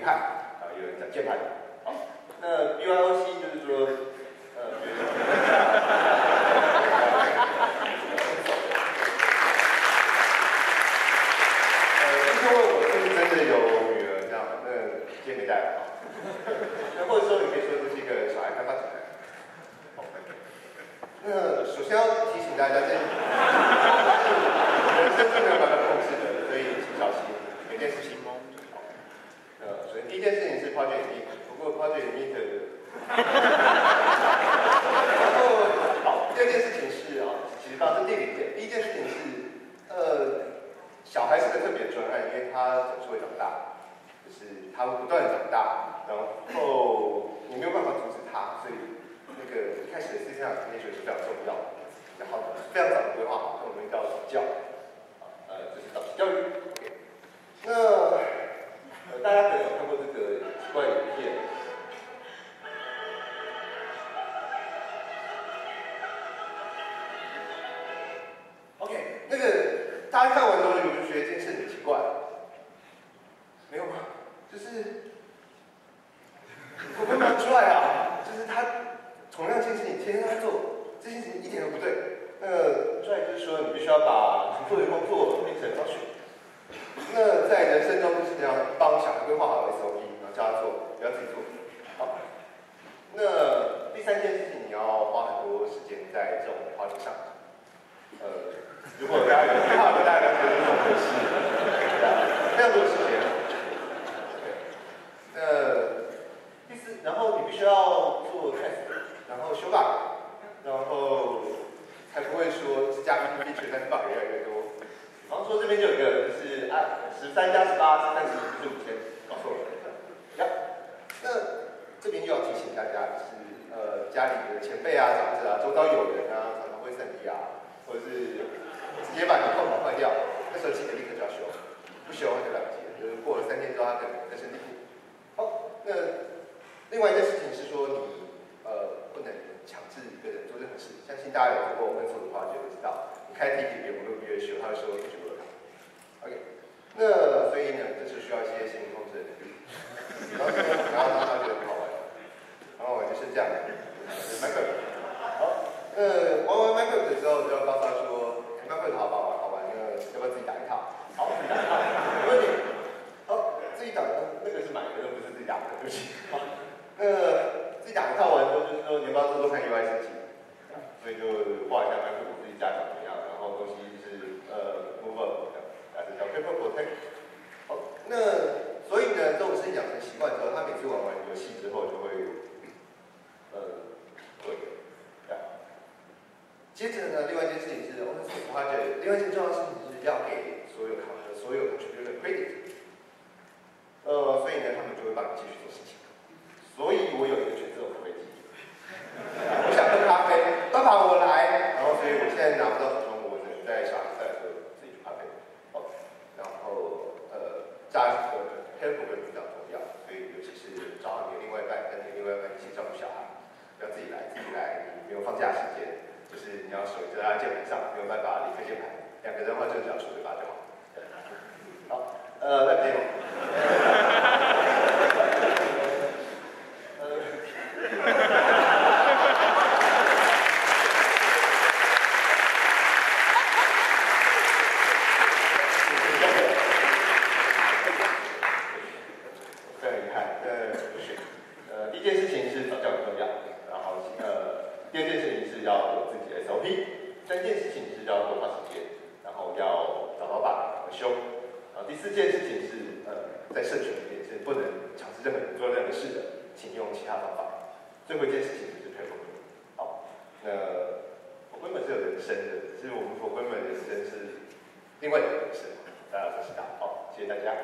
厉害，啊，有人讲键盘。好，那 BYOC 就是说，呃，呃，听说我是不是真的有女儿这样？那今天没带啊。那或者说，你可以说这是一个小孩开发指南。好那首先要提醒大家，这人生是没有办法控制的，所以请小心每件事情。好，呃，首先第一件事情是 project meet，不过 project meet 然后好，第二件事情是啊，其实发生第两件，第一件事情是呃。小孩是个特别专案，因为他总是会长大，就是他会不断长大，然后你没有办法阻止他，所以那个一开始的思想那学是非常重要的，然后非常早的规划好，那我们叫早教，呃，就是早期教育。那呃大家可能有看过这个奇怪的影片，OK，那个。大家看完之后，有没有觉得这件事？就是我会蛮出来啊，就是他同样一件事情天天在做，这件事情一点都不对。那个出来就是说，你必须要把做的工作变成教学。那在人生中就是要帮小孩规划好 SOP，然后叫他做，不要自己做。好。那第三件事情，你要花很多时间在这种话题上。呃，如果大家有计划的，大家了解这种模式，非常多的时间。呃，第四，然后你必须要做 test，然后修 bug，然后才不会说是加 feature，但是 bug 越来越多。比方说这边就有一个，就是啊十三加十八是三十，不是五千，搞错了。呀，那这边又要提醒大家，就是呃家里的前辈啊、长者啊、周遭友人啊，常常会生气啊。或者是直接把你控板坏掉，那时候记得立刻就要修，不修就来不及了。就是过了三天之后，他可能根深蒂固。好，那另外一件事情是说，你呃不能强制一个人做任何事。相信大家有做过我们做的话，就会知道，开题给别人录，别人修，他说不了。OK，那所以呢，这是需要一些心理控制的能力。然后，然后他觉得很好玩，然后我就是这样，麦克。好。呃，玩完麦克之后，就要告诉他说，Michael 好好玩？好玩，那要不要自己打一套？好，自己打一套，没问题。好，自己打的，那个是买的，那不是自己打的，对不起。好，那自己打一套完之后，就是说你要不要做做看 UI 设计？所以就画一下 Minecraft 自己家长怎么样，然后东西是呃 Move 的，还是叫 Paper Protect。好，那所以呢，这种事情养成习惯之后，他每次玩完游戏之后就会呃。接着呢，另外一件事情是，Open Source Project，另外一件重要的事情就是要给所有考的所有 contributor credit。呃，所以呢，他们就会帮你继续做事情。所以我有一个角色，我可以继续。我想喝咖啡，爸爸我来。然后，所以我现在拿不到合同，我只能在小孩在喝自己煮咖啡。好，然后呃，家这个 help 会比较重要，所以尤其是找好你的另外一半，跟你另外一半一起照顾小孩，不要自己来，自己来，你没有放假时间。就是你要手在他键盘上，没有办法离开键盘。两个人的话，就只要出嘴巴就好。好，呃，来 三件事情是要多花时间，然后要找到爸和兄。第四件事情是，呃，在社群里面是不能尝试何人做任何事的，请用其他方法。最后一件事情就是佩服你。好，那佛根本是有人生的，是我们佛根本人生是另外一回事。大家都知道，好，谢谢大家。